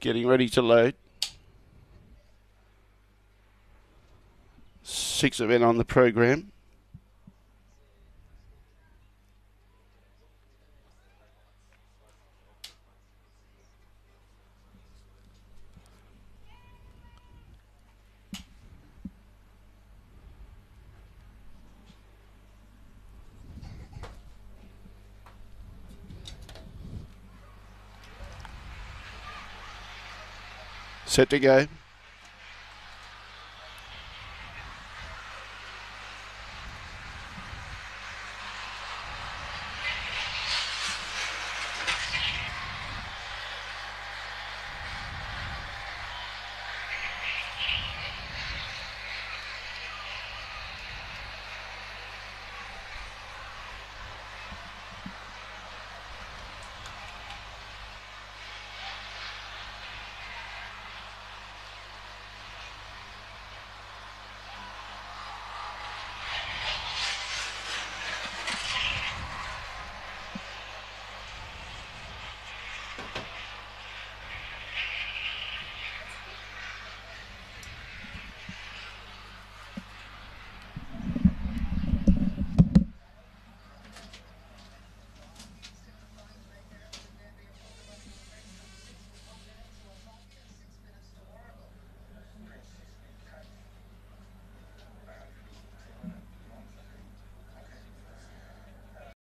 Getting ready to load. Six event on the program. Set to go.